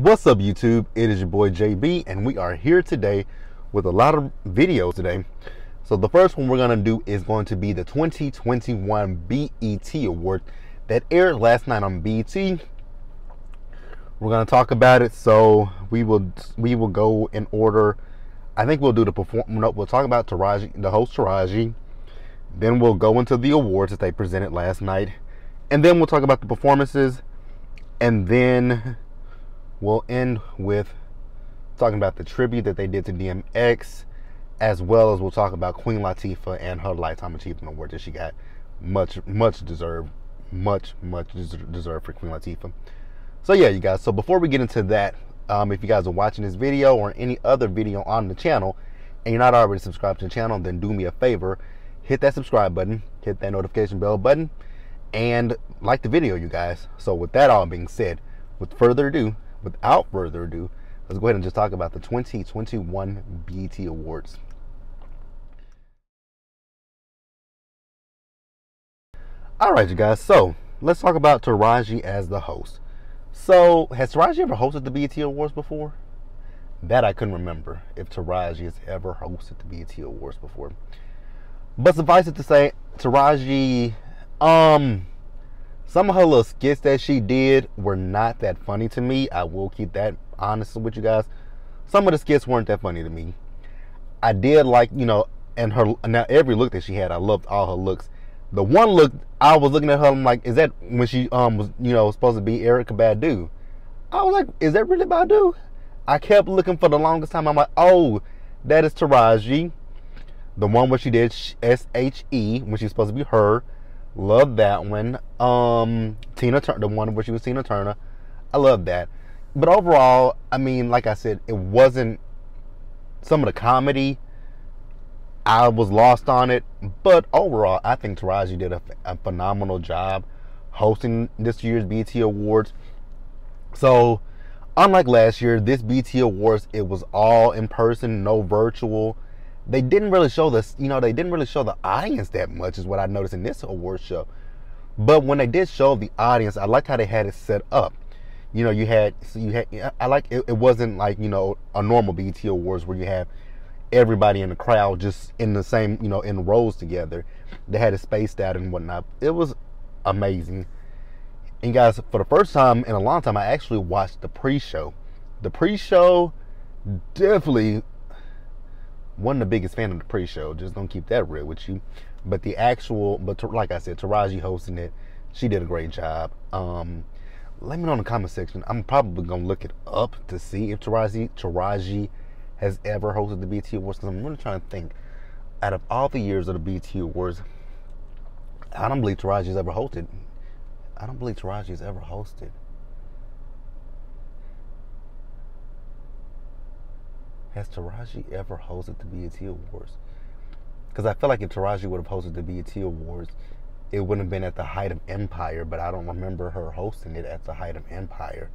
What's up YouTube? It is your boy JB and we are here today with a lot of videos today. So the first one we're going to do is going to be the 2021 BET Award that aired last night on BET. We're going to talk about it so we will we will go in order. I think we'll do the perform no, we'll talk about Taraji, the host Taraji. Then we'll go into the awards that they presented last night. And then we'll talk about the performances and then we'll end with talking about the tribute that they did to DMX, as well as we'll talk about Queen Latifah and her Lifetime Achievement Award that she got. Much, much deserved. Much, much deserved for Queen Latifah. So, yeah, you guys. So, before we get into that, um, if you guys are watching this video or any other video on the channel and you're not already subscribed to the channel, then do me a favor hit that subscribe button, hit that notification bell button, and like the video, you guys. So, with that all being said, with further ado, without further ado, let's go ahead and just talk about the 2021 BET Awards. All right, you guys. So let's talk about Taraji as the host. So has Taraji ever hosted the BET Awards before? That I couldn't remember if Taraji has ever hosted the BET Awards before. But suffice it to say, Taraji, um, some of her little skits that she did were not that funny to me. I will keep that honest with you guys. Some of the skits weren't that funny to me. I did like, you know, and her now every look that she had, I loved all her looks. The one look I was looking at her, I'm like, is that when she um was, you know, supposed to be Erykah Badu? I was like, is that really Badu? I kept looking for the longest time. I'm like, oh, that is Taraji. The one where she did S H E when she's supposed to be her. Love that one. Um, Tina Turner, the one where she was Tina Turner. I love that. But overall, I mean, like I said, it wasn't some of the comedy. I was lost on it, but overall, I think Taraji did a, a phenomenal job hosting this year's BET Awards. So, unlike last year, this BET Awards it was all in person, no virtual they didn't really show this, you know, they didn't really show the audience that much, is what I noticed in this award show. But when they did show the audience, I liked how they had it set up. You know, you had, so you had, I like it, it wasn't like, you know, a normal BET Awards where you have everybody in the crowd just in the same, you know, in rows together. They had it spaced out and whatnot. It was amazing. And guys, for the first time in a long time, I actually watched the pre-show. The pre-show definitely wasn't the biggest fan of the pre-show. Just don't keep that real with you. But the actual, but like I said, Taraji hosting it, she did a great job. Um, let me know in the comment section. I'm probably gonna look it up to see if Taraji Taraji has ever hosted the BET Awards because I'm really trying to think. Out of all the years of the BET Awards, I don't believe Taraji's ever hosted. I don't believe Taraji's ever hosted. Has Taraji ever hosted the BET Awards? Because I feel like if Taraji would have hosted the BET Awards, it wouldn't have been at the height of Empire, but I don't remember her hosting it at the height of Empire.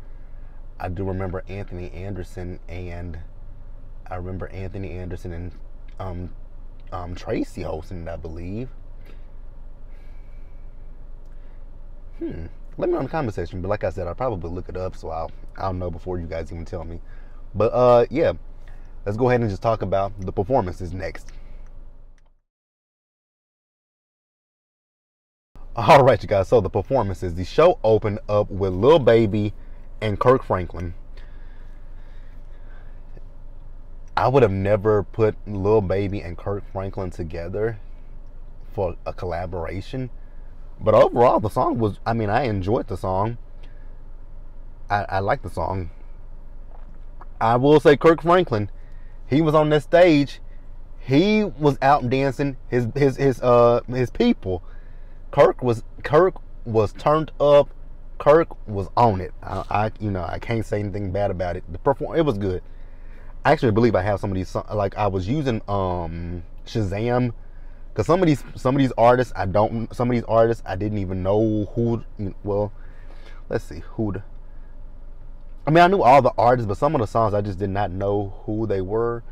I do remember Anthony Anderson and I remember Anthony Anderson and um, um, Tracy hosting it, I believe. Hmm. Let me know in the comment section. But like I said, I'll probably look it up so I'll I'll know before you guys even tell me. But uh yeah let's go ahead and just talk about the performances next. All right, you guys. So the performances. The show opened up with Lil Baby and Kirk Franklin. I would have never put Lil Baby and Kirk Franklin together for a collaboration. But overall, the song was, I mean, I enjoyed the song. I, I like the song. I will say Kirk Franklin he was on that stage. He was out dancing his his his uh his people. Kirk was Kirk was turned up. Kirk was on it. I, I you know I can't say anything bad about it. The perform it was good. I actually believe I have some of these like I was using um Shazam because some of these some of these artists I don't some of these artists I didn't even know who well let's see who the I mean, I knew all the artists, but some of the songs I just did not know who they were.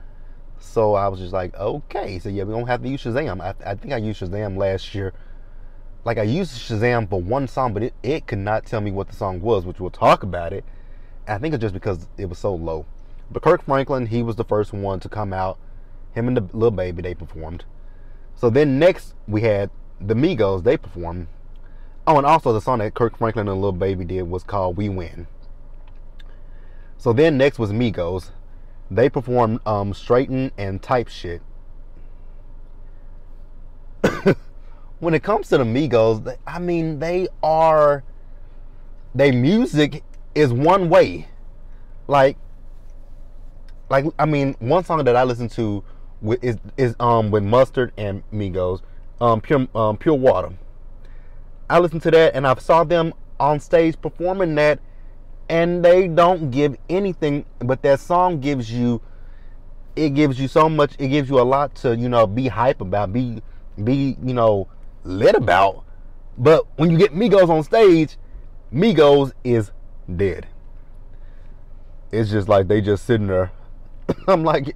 So I was just like, okay, so yeah, we don't have to use Shazam. I, I think I used Shazam last year. Like I used Shazam for one song, but it, it could not tell me what the song was, which we'll talk about it. I think it's just because it was so low. But Kirk Franklin, he was the first one to come out. Him and the little Baby, they performed. So then next we had the Migos, they performed. Oh, and also the song that Kirk Franklin and Little Baby did was called We Win. So then next was Migos. They performed um, Straightenin Type Shit. when it comes to the Migos, I mean, they are. Their music is one way. Like, like I mean, one song that I listen to with, is is um with Mustard and Migos, um pure um pure water. I listened to that and I saw them on stage performing that, and they don't give anything, but that song gives you. It gives you so much. It gives you a lot to you know be hype about, be be you know lit about. But when you get Migos on stage, Migos is dead. It's just like they just sitting there. I'm like,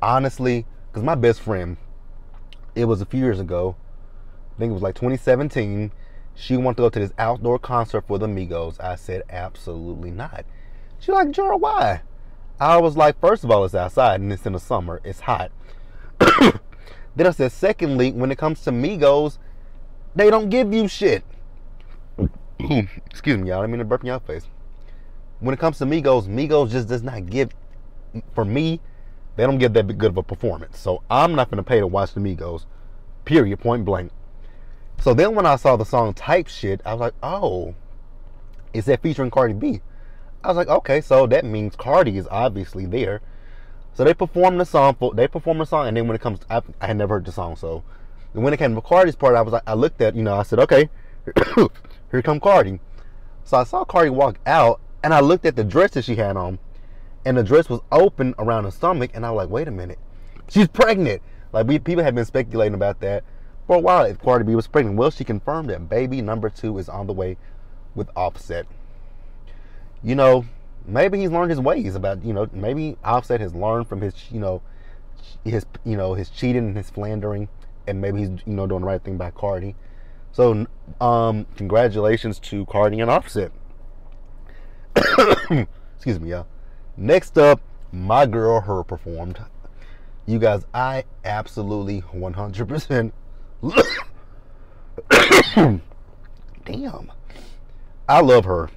honestly, because my best friend, it was a few years ago. I think it was like 2017. She wanted to go to this outdoor concert for the Migos. I said, absolutely not. She like, Gerald, why? I was like, first of all, it's outside and it's in the summer. It's hot. then I said, secondly, when it comes to Migos, they don't give you shit. Excuse me, y'all. I mean to burp in your face. When it comes to Migos, Migos just does not give. For me, they don't give that good of a performance. So I'm not going to pay to watch the Migos. Period. Point blank. So then when I saw the song Type Shit, I was like, oh, is that featuring Cardi B? I was like, okay, so that means Cardi is obviously there. So they performed the song. They performed the song, and then when it comes, to, I, I had never heard the song, so when it came to Cardi's part, I was like, I looked at, you know, I said, okay, here come Cardi. So I saw Cardi walk out, and I looked at the dress that she had on, and the dress was open around her stomach, and I was like, wait a minute, she's pregnant. Like we people have been speculating about that for a while. If Cardi B was pregnant, well, she confirmed that baby number two is on the way with Offset. You know, maybe he's learned his ways about you know maybe Offset has learned from his you know his you know his cheating and his philandering and maybe he's you know doing the right thing by Cardi. So, um, congratulations to Cardi and Offset. Excuse me, y'all. Next up, my girl H.E.R. performed. You guys, I absolutely 100%. Damn. I love her.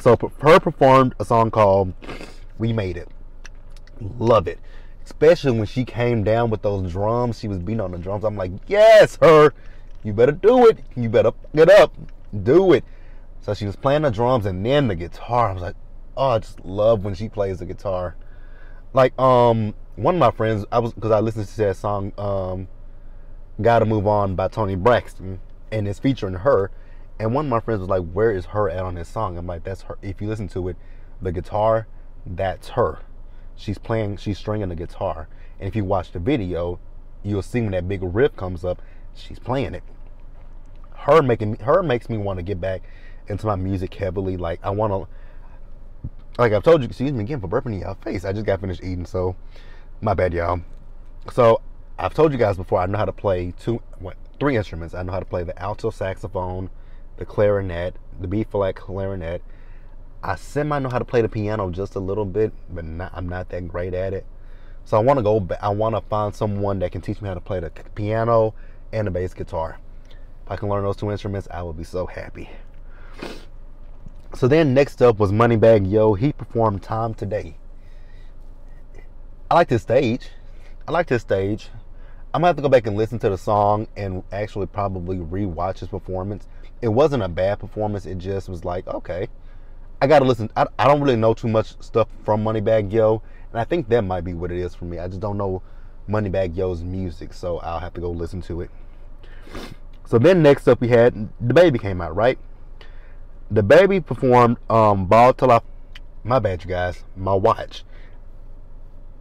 So, H.E.R. performed a song called We Made It. Love it especially when she came down with those drums. She was beating on the drums. I'm like, yes, her. You better do it. You better get up. Do it. So she was playing the drums and then the guitar. I was like, oh, I just love when she plays the guitar. Like, um, one of my friends, I was because I listened to that song, um, "Gotta Move On" by Toni Braxton, and it's featuring her. And one of my friends was like, "Where is her at on this song?" I'm like, "That's her." If you listen to it, the guitar, that's her she's playing, she's stringing the guitar. And if you watch the video, you'll see when that big riff comes up, she's playing it. Her making her makes me want to get back into my music heavily. Like I want to, like I've told you, excuse me again for burping in your face. I just got finished eating, so my bad, y'all. So I've told you guys before. I know how to play two, what, three instruments. I know how to play the alto saxophone, the clarinet, the B flat clarinet, I semi know how to play the piano just a little bit, but not, I'm not that great at it. So I want to go. I want to find someone that can teach me how to play the piano and the bass guitar. If I can learn those two instruments, I will be so happy. So then next up was Moneybagg Yo. He performed "Time Today." I like this stage. I like this stage. I'm gonna have to go back and listen to the song and actually probably rewatch his performance. It wasn't a bad performance. It just was like, okay, I gotta listen. I, I don't really know too much stuff from Moneybagg Yo, and I think that might be what it is for me. I just don't know Moneybagg Yo's music, so I'll have to go listen to it. So then next up we had DaBaby came out, right? DaBaby performed um Ball Till I my bad you guys, my watch.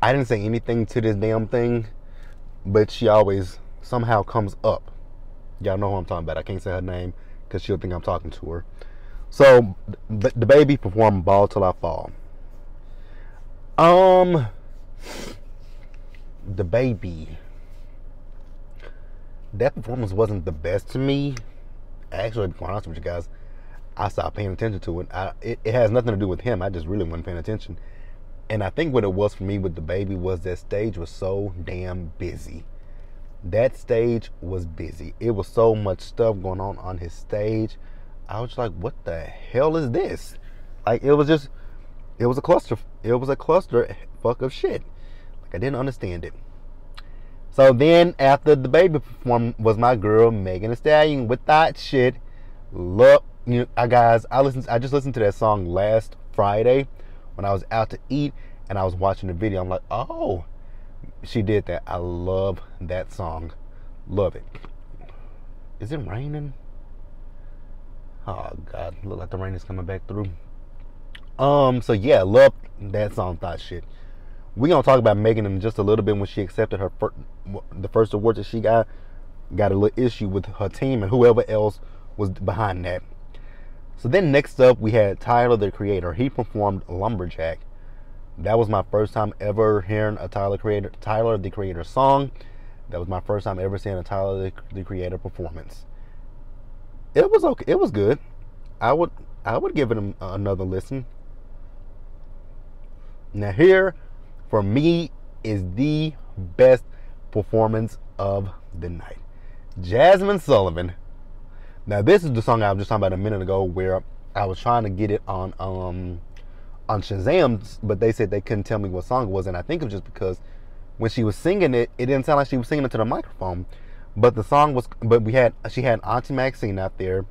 I didn't say anything to this damn thing, but she always somehow comes up. Y'all know who I'm talking about. I can't say her name because she'll think I'm talking to her. So the, baby performed "Ball Till I Fall." Um, DaBaby. That performance wasn't the best to me. Actually, to be honest with you guys, I stopped paying attention to it. I, it. It has nothing to do with him. I just really wasn't paying attention. And I think what it was for me with DaBaby was that stage was so damn busy. That stage was busy. It was so much stuff going on on his stage. I was like, what the hell is this? Like it was just, it was a cluster. It was a cluster fuck of shit. Like I didn't understand it. So then after DaBaby performed was my girl Megan Thee Stallion with that shit. Look, you know, I guys, I listened. I just listened to that song last Friday when I was out to eat and I was watching the video. I'm like, oh, she did that. I love that song. Love it. Is it raining? Oh God, look like the rain is coming back through. Um, so yeah, love that song. Thot Shit. We gonna talk about Megan in just a little bit when she accepted her first, the first award that she got. Got a little issue with her team and whoever else was behind that. So then next up we had Tyler the Creator. He performed Lumberjack. That was my first time ever hearing a Tyler Creator Tyler the Creator song. That was my first time ever seeing a Tyler the, the Creator performance. It was okay. It was good. I would I would give it another listen. Now here, for me, is the best performance of the night. Jazmine Sullivan. Now this is the song I was just talking about a minute ago, where I was trying to get it on um on Shazam, but they said they couldn't tell me what song it was, and I think it was just because when she was singing it, it didn't sound like she was singing it to the microphone. But the song was, but we had she had Auntie Maxine out there,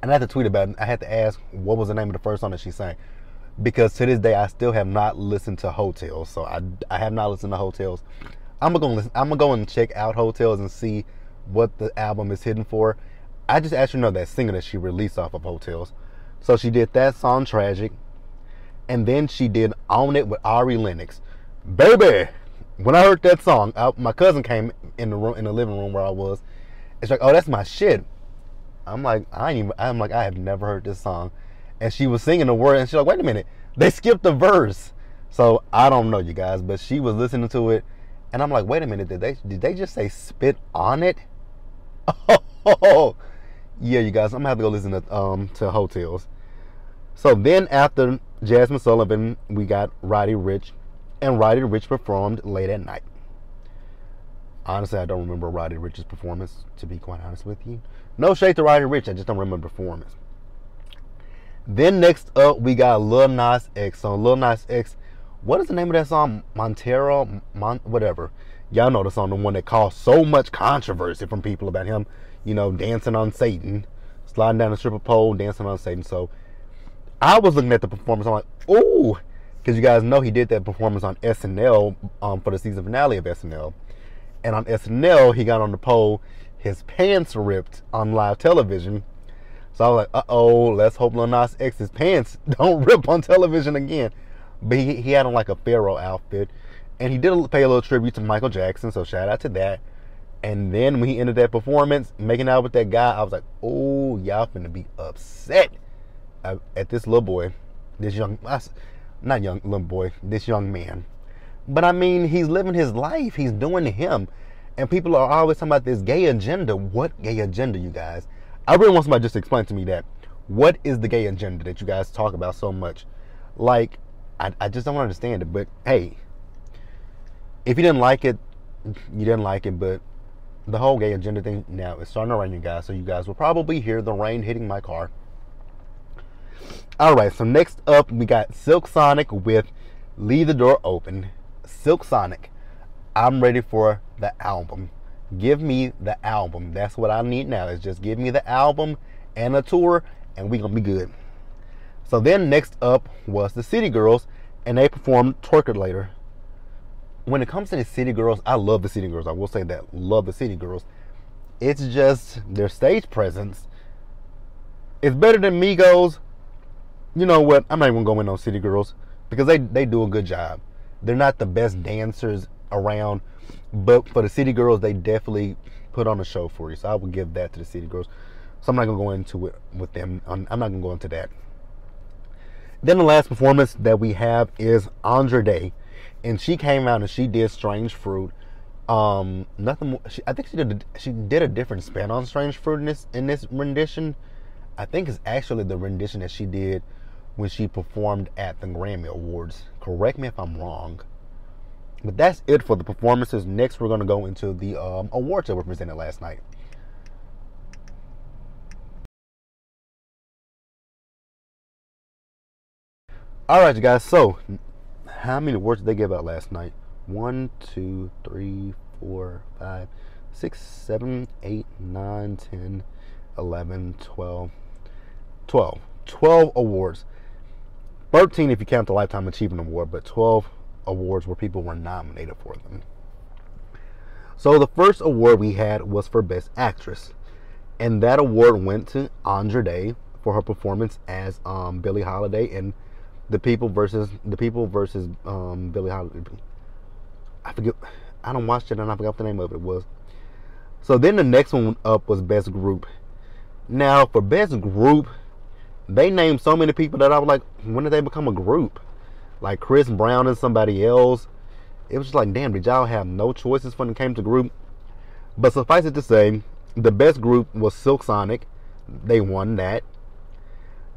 and I had to tweet about it. I had to ask what was the name of the first song that she sang, because to this day I still have not listened to Heaux Tales, So I I have not listened to Heaux Tales. I'm gonna listen. I'm gonna go and check out Heaux Tales and see what the album is hidden for. I just actually know that singer that she released off of Heaux Tales. So she did that song Tragic. And then she did On It with Ari Lennox. Baby, when I heard that song, I, my cousin came in the room in the living room where I was. It's like, oh, that's my shit. I'm like, I ain't even, I'm like, I have never heard this song. And she was singing the word, and she's like, wait a minute, they skipped the verse. So I don't know, you guys, but she was listening to it, and I'm like, wait a minute, did they did they just say spit on it? Oh, yeah, you guys, I'm gonna have to go listen to um to Heaux Tales. So then after Jazmine Sullivan, we got Roddy Ricch, and Roddy Ricch performed late at night. Honestly, I don't remember Roddy Ricch's performance, to be quite honest with you. No shade to Roddy Ricch, I just don't remember performance. Then next up, we got Lil Nas X. So Lil Nas X, what is the name of that song? Montero, Mon- whatever. Y'all know the song, the one that caused so much controversy from people about him, you know, dancing on Satan, sliding down the stripper pole, dancing on Satan. So I was looking at the performance. I'm like, oh, because you guys know he did that performance on SNL um, for the season finale of SNL. And on SNL, he got on the pole, his pants ripped on live television. So I was like, uh oh, let's hope Lil Nas X's pants don't rip on television again. But he, he had on like a Pharaoh outfit. And he did pay a little tribute to Michael Jackson, so shout out to that. And then when he ended that performance, making out with that guy, I was like, oh, y'all finna be upset at this little boy, this young, not young little boy, this young man. But I mean, he's living his life. He's doing him. And people are always talking about this gay agenda. What gay agenda, you guys? I really want somebody just to explain to me that. What is the gay agenda that you guys talk about so much? Like, I, I just don't understand it. But hey, if you didn't like it, you didn't like it. But the whole gay agenda thing now is starting to rain, you guys. So you guys will probably hear the rain hitting my car. All right, so next up we got Silk Sonic with Leave the Door Open. Silk Sonic, I'm ready for the album. Give me the album. That's what I need now. Is just give me the album and a tour, and we gonna be good. So then next up was the City Girls, and they performed Twerkulator. When it comes to the City Girls, I love the City Girls. I will say that. Love the City Girls. It's just their stage presence. It's better than Migos, you know what? I'm not even going on City Girls because they they do a good job. They're not the best dancers around, but for the City Girls, they definitely put on a show for you. So I would give that to the City Girls. So I'm not gonna go into it with them. I'm, I'm not gonna go into that. Then the last performance that we have is Andra Day, and she came out and she did Strange Fruit. Um, nothing. More, She, I think she did. she did a different spin on Strange Fruit in this in this rendition. I think it's actually the rendition that she did when she performed at the Grammy Awards. Correct me if I'm wrong. But that's it for the performances. Next, we're going to go into the um, awards that were presented last night. All right, you guys. So, how many awards did they give out last night? One, two, three, four, five, six, seven, eight, nine, ten, eleven, twelve, twelve. 12 awards. 13 if you count the Lifetime Achievement Award, but 12 awards where people were nominated for them. So the first award we had was for Best Actress, and that award went to Andra Day for her performance as um, Billie Holiday in The People versus The People versus um, Billie Holiday. I forget. I don't watch it, and I forgot the name of it was. So then the next one up was Best Group. Now for Best Group, they named so many people that I was like, when did they become a group? like Chris Brown and somebody else. It was just like, damn, did y'all have no choices when it came to group? But suffice it to say, the best group was Silk Sonic. They won that.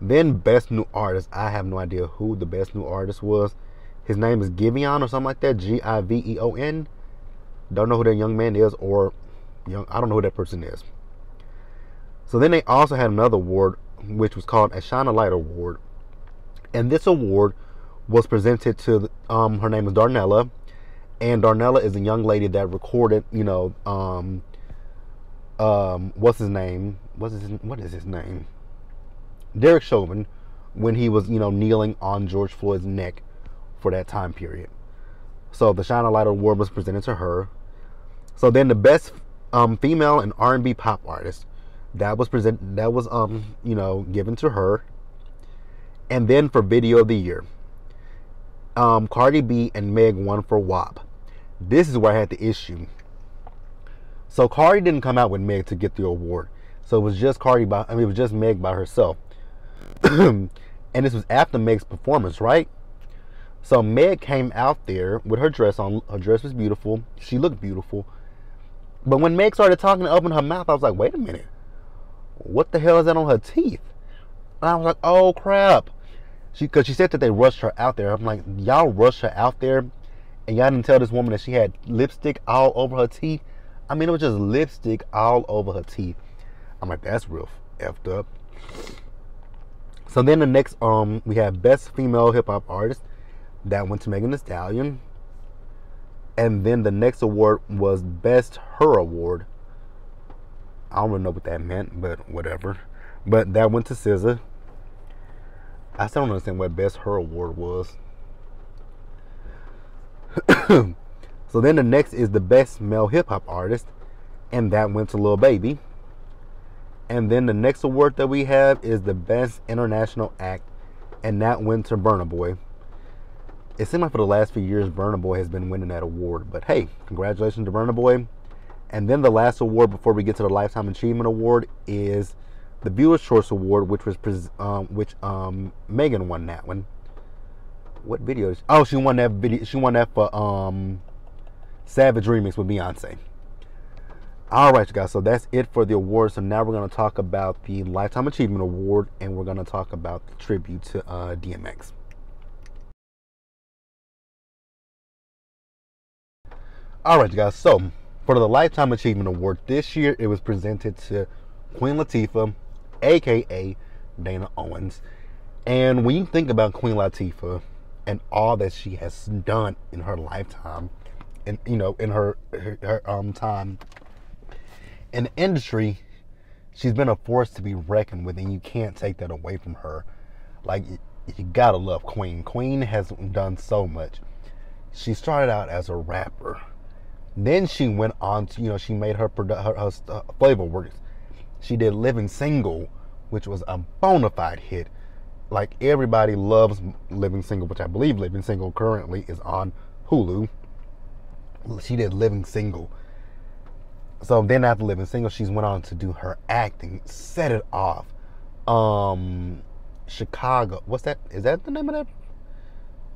Then best new artist. I have no idea who the best new artist was. His name is Giveon or something like that. G I V E O N. Don't know who that young man is or young. I don't know who that person is. So then they also had another award, which was called a Shine a Light Award, and this award was presented to um, her name is Darnella, and Darnella is a young lady that recorded, you know, um, um, what's his name? What's his what is his name? Derek Chauvin, when he was, you know, kneeling on George Floyd's neck for that time period. So the Shine a Light Award was presented to her. So then the best um, female and R&B pop artist that was present that was um you know given to her. And then for video of the year, um, Cardi B and Meg won for WAP. This is where I had the issue. So Cardi didn't come out with Meg to get the award. So it was just Cardi by I mean it was just Meg by herself. and this was after Meg's performance, right? So Meg came out there with her dress on. Her dress was beautiful. She looked beautiful. But when Meg started talking and opened her mouth, I was like, wait a minute. What the hell is that on her teeth? And I was like, oh crap. She because she said that they rushed her out there. I'm like, y'all rushed her out there, and y'all didn't tell this woman that she had lipstick all over her teeth. I mean, it was just lipstick all over her teeth. I'm like, that's real effed up. So then the next, um, we have best female hip hop artist. That went to Megan Thee Stallion. And then the next award was best her award. I don't really know what that meant, but whatever. But that went to SZA. I still don't understand what best her award was. so then the next is the best male hip hop artist, and that went to Lil Baby. And then the next award that we have is the best international act, and that went to Burna Boy. It seems like for the last few years, Burna Boy has been winning that award. But hey, congratulations to Burna Boy. And then the last award before we get to the Lifetime Achievement Award is the Viewer's Choice Award, which was um, which um, Megan won that one. What video? oh, she won that video. She won that for um, Savage Remix with Beyonce. All right, you guys. So that's it for the awards. So now we're gonna talk about the Lifetime Achievement Award, and we're gonna talk about the tribute to uh, DMX. All right, you guys. So for the Lifetime Achievement Award this year, it was presented to Queen Latifah, aka Dana Owens. And when you think about Queen Latifah and all that she has done in her lifetime, and you know, in her her, her um time in the industry, she's been a force to be reckoned with, and you can't take that away from her. Like you gotta love Queen. Queen has done so much. She started out as a rapper. Then she went on to, you know, she made her, her, her uh, flavor works she did Living Single, which was a bona fide hit. Like everybody loves Living Single, which I believe Living Single currently is on Hulu. She did Living Single. So then after Living Single, she's went on to do her acting, set it off. Um Chicago. What's that? Is that the name of that?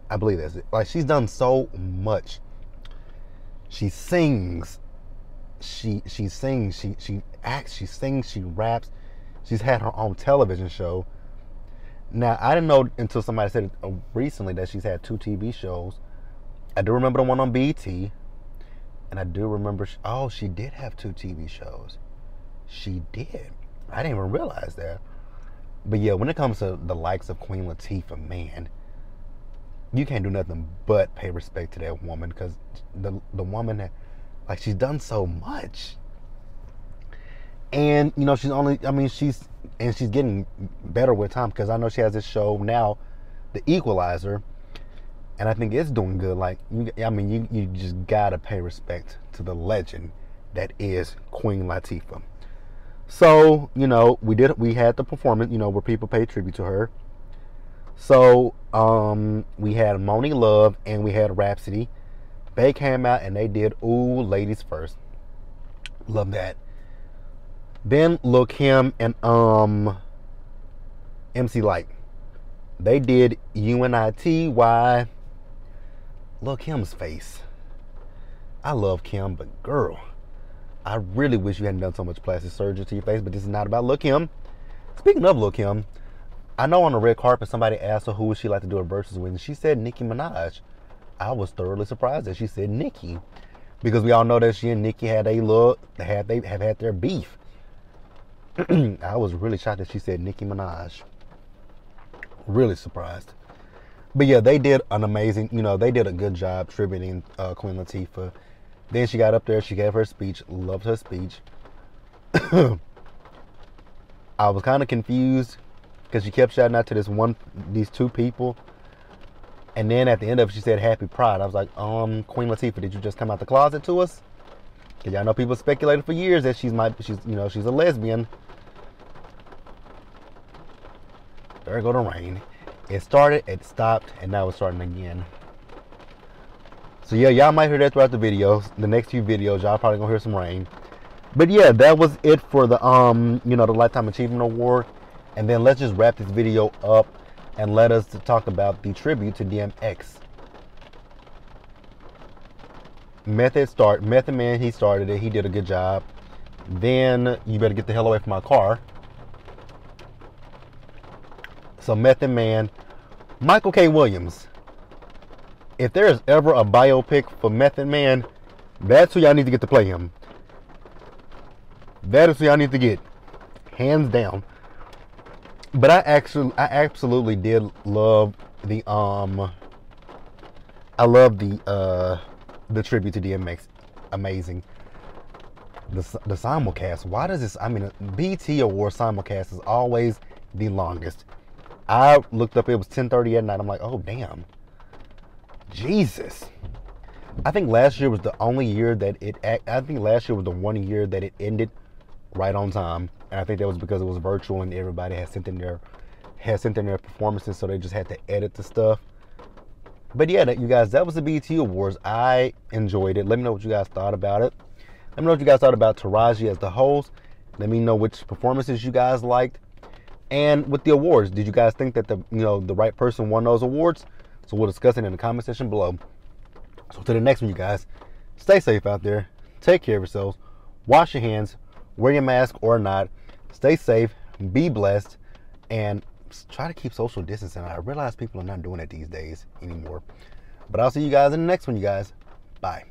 I believe that's it. Like she's done so much. She sings she she sings, she she acts, she sings, she raps, She's had her own television show. Now, I didn't know until somebody said uh, recently that she's had two TV shows. I do remember the one on BET, and I do remember, oh, she did have two TV shows. She did. I didn't even realize that. But yeah, when it comes to the likes of Queen Latifah, man, you can't do nothing but pay respect to that woman because the the woman, that, like, she's done so much. And you know, she's only. I mean, she's and she's getting better with time because I know she has this show now, The Equalizer, and I think it's doing good. Like, you, I mean, you you just gotta pay respect to the legend that is Queen Latifah. So, you know, we did we had the performance, you know, where people paid tribute to her. So, um, we had Monie Love and we had Rapsody. They came out and they did Ooh Ladies First. Love that. Then Lil Kim and um MC Lyte. They did UNITY. Lil Kim's face. I love Kim, but girl, I really wish you hadn't done so much plastic surgery to your face, but this is not about Lil Kim. Speaking of Lil Kim, I know on the red carpet somebody asked her who would she like to do a versus with, and she said Nicki Minaj. I was thoroughly surprised that she said Nicki, because we all know that she and Nicki had a look, had they have had their beef. I was really shocked that she said Nicki Minaj. Really surprised. But yeah, they did an amazing, you know, they did a good job tributing uh, Queen Latifah. Then she got up there, she gave her speech, loved her speech. I was kind of confused because she kept shouting out to this one, these two people. And then at the end of it, she said Happy Pride. I was like, um, Queen Latifah, did you just come out the closet to us? Cause y'all know people speculated for years that she's my, she's, you know, she's a lesbian. There go the rain. It started, it stopped, and now it's starting again. So yeah, y'all might hear that throughout the videos. The next few videos, y'all probably gonna hear some rain. But yeah, that was it for the um, you know, the Lifetime Achievement Award. And then let's just wrap this video up and let us talk about the tribute to DMX. Method start Method Man, he started it, he did a good job. Then you better get the hell away from my car. So Method Man, Michael K. Williams. If there is ever a biopic for Method Man, that's who y'all need to get to play him. That is who y'all need to get, hands down. But I actually, I absolutely did love the um. I love the uh, the tribute to DMX, amazing. The the simulcast. Why does this? I mean, BET Award simulcast is always the longest. I looked up; it was 10:30 at night. I'm like, oh damn, Jesus. I think last year was the only year that it. I think last year was the one year that it ended right on time, and I think that was because it was virtual and everybody had sent in their had sent in their performances, so they just had to edit the stuff. But yeah, you guys, that was the BET Awards. I enjoyed it. Let me know what you guys thought about it. Let me know what you guys thought about Taraji as the host. Let me know which performances you guys liked. And with the awards, did you guys think that the you know the right person won those awards? So we'll discuss it in the comment section below. So to the next one, you guys, stay safe out there. Take care of yourselves. Wash your hands. Wear your mask or not. Stay safe. Be blessed. And try to keep social distancing. I realize people are not doing it these days anymore. But I'll see you guys in the next one, you guys. Bye.